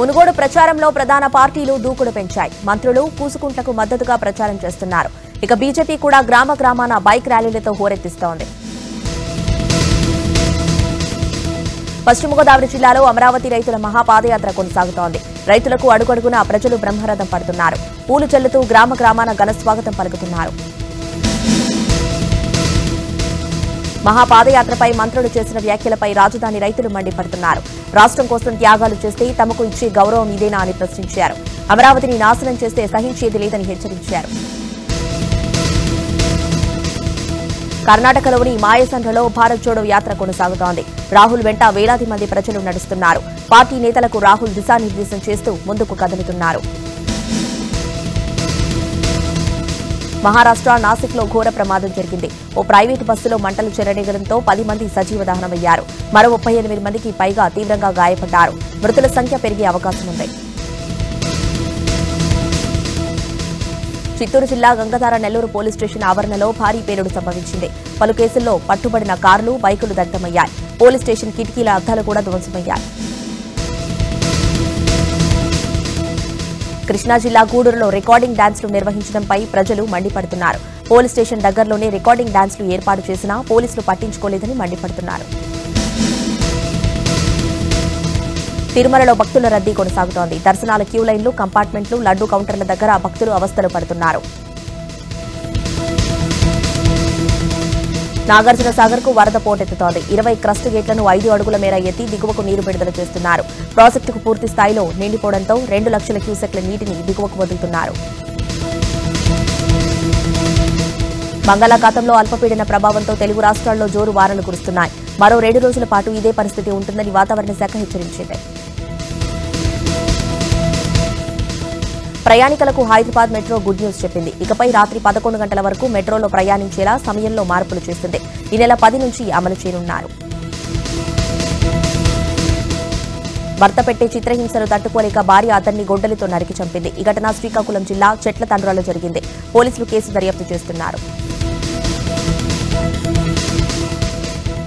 మునుగోడు ప్రచారంలో ప్రధాన పార్టీలు దూకుడు పెంచాయి. మంత్రులు కూసుకుంట్లకు మద్దతుగా ప్రచారం చేస్తున్నారు. ఇక బీజేపీ కూడా గ్రామ గ్రామాన బైక్ ర్యాలీలతో హోరెత్తిస్తోంది. పశ్చిమ గోదావరి జిల్లాలో అమరావతి రైతుల మహాపాదయాత్ర కొనసాగుతోంది. రైతులకు అడుగడుగునా ప్రజలు బ్రహ్మరథం పడుతున్నారు. పూలు చల్లుతూ గ్రామ గ్రామాన ఘనస్వాగతం పలుకుతున్నారు. మహాపాదయాత్రపై మంత్రులు చేసిన వ్యాఖ్యలపై రాజధాని రైతులు మండిపడుతున్నారు. రాష్ట్రం కోసం త్యాగాలు చేస్తే తమకు ఇచ్చే గౌరవం ఇదేనా అని ప్రశ్నించారు. అమరావతిని నాశనం చేస్తే సహించేది లేదని హెచ్చరించారు. కర్ణాటకలోని మాయసండ్రలో భారత్ జోడో యాత్ర కొనసాగుతోంది. రాహుల్ వెంట వేలాది మంది ప్రజలు నడుస్తున్నారు. పార్టీ నేతలకు రాహుల్ దిశానిర్దేశం చేస్తూ ముందుకు కదులుతున్నారు. మహారాష్ట్ర నాసిక్లో ఘోర ప్రమాదం జరిగింది. ఓ ప్రైవేటు బస్సులో మంటలు చెలరేగడంతో పది మంది సజీవ దహనమయ్యారు మరో ముప్పై ఎనిమిది మందికి పైగా తీవ్రంగా గాయపడ్డారు. మృతుల సంఖ్య పెరిగే అవకాశం ఉంది. చిత్తూరు జిల్లా గంగధార నెల్లూరు పోలీస్ స్టేషన్ ఆవరణలో భారీ పేలుడు సంభవించింది. పలు కేసుల్లో పట్టుబడిన కార్లు బైకులు దగ్ధమయ్యాయి. పోలీస్ స్టేషన్ కిటికీల అద్దాలు కూడా ధ్వంసమయ్యాయి. కృష్ణా జిల్లా గూడూరులో రికార్డింగ్ డాన్స్లు నిర్వహించడంపై ప్రజలు మండిపడుతున్నారు. పోలీస్ స్టేషన్ దగ్గరలోనే రికార్డింగ్ డాన్స్లు ఏర్పాటు చేసినా పోలీసులు పట్టించుకోలేదని మండిపడుతున్నారు. తిరుమలలో భక్తుల రద్దీ కొనసాగుతోంది. దర్శనాల క్యూ లైన్లు కంపార్ట్మెంట్లు లడ్డూ కౌంటర్ల దగ్గర భక్తులు అవస్థలు పడుతున్నారు. నాగార్జున సాగర్కు వరద పోటెత్తుతోంది. ఇరవై క్రస్ట్ గేట్లను ఐదు అడుగుల మేర ఎత్తి దిగువకు నీరు విడుదల చేస్తున్నారు. ప్రాజెక్టుకు పూర్తి స్థాయిలో నిండిపోవడంతో రెండు లక్షల క్యూసెక్ల నీటిని దిగువకు వదులుతున్నారు. బంగాళాఖాతంలో అల్పపీడన ప్రభావంతో తెలుగు రాష్ట్రాల్లో జోరు వానలు కురుస్తున్నాయి. మరో రెండు రోజుల పాటు ఇదే పరిస్థితి ఉంటుందని వాతావరణ శాఖ హెచ్చరించింది. ప్రయాణికులకు హైదరాబాద్ మెట్రో గుడ్ న్యూస్ చెప్పింది. ఇకపై రాత్రి పదకొండు గంటల వరకు మెట్రోలో ప్రయాణించేలా సమయంలో మార్పులు చేస్తుంది ఈ నెల పది నుంచి అమలు చేయనున్నారు. భర్త పెట్టే చిత్రహింసను తట్టుకోలేక భార్య అతన్ని గొడ్డలితో నరికి చంపింది. ఈ ఘటన శ్రీకాకుళం జిల్లా చెట్ల తండ్రులలో జరిగింది. పోలీసులు కేసు దర్యాప్తు చేస్తున్నారు.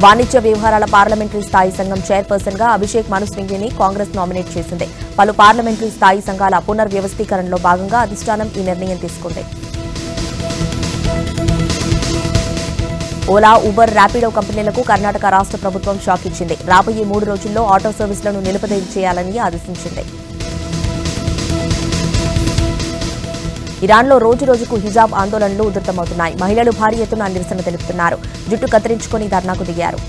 వాణిజ్య వ్యవహారాల పార్లమెంటరీ స్థాయి సంఘం చైర్పర్సన్గా అభిషేక్ మను కాంగ్రెస్ నామినేట్ చేసింది. పలు పార్లమెంటరీ స్థాయి సంఘాల పునర్వ్యవస్థీకరణలో భాగంగా అధిష్టానం ఈ నిర్ణయం తీసుకుంది. ఓలా ఉబర్ ర్యాపిడో కంపెనీలకు కర్ణాటక రాష్ట్ర ప్రభుత్వం షాక్ ఇచ్చింది. రాబోయే మూడు రోజుల్లో ఆటో సర్వీసులను నిలుపుదల చేయాలని ఆదేశించింది. ఇరాన్లో రోజు రోజుకు హిజాబ్ ఆందోళనలు ఉధృతమవుతున్నాయి. మహిళలు భారీ ఎత్తున నిరసన తెలుపుతున్నారు. జుట్టు కత్తిరించుకొని ధర్నాకు దిగారు.